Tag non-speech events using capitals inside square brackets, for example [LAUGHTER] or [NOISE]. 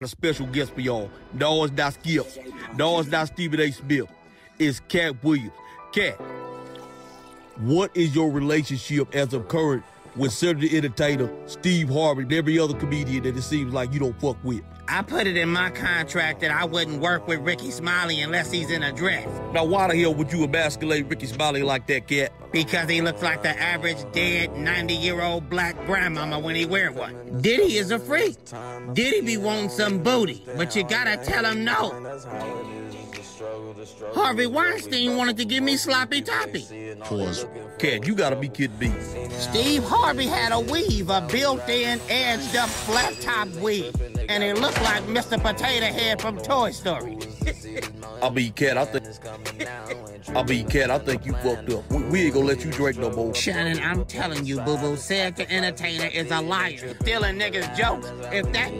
a special guest for y'all. It's not Skip. It's not Stephen A. Smith. It's Katt Williams. Katt, what is your relationship as of current with celebrity entertainer Steve Harvey and every other comedian that it seems like you don't fuck with? I put it in my contract that I wouldn't work with Rickey Smiley unless he's in a dress. Now, why the hell would you emasculate Rickey Smiley like that, Katt? Because he looks like the average dead 90-year-old black grandmama when he wear one. Diddy is a freak. Diddy be wanting some booty, but you gotta tell him no. Harvey Weinstein wanted to give me sloppy toppy. Pause. Katt, you gotta be kidding me. Steve Harvey had a weave, a built-in, edged-up, flat-top weave, and it looked like Mr. Potato Head from Toy Story. [LAUGHS] I mean, Katt, I think. I mean, Katt, I think you fucked up. We, we ain't gonna let you drink no more. Shannon, I'm telling you, boo boo, said the entertainer is a liar, stealing niggas' jokes. If that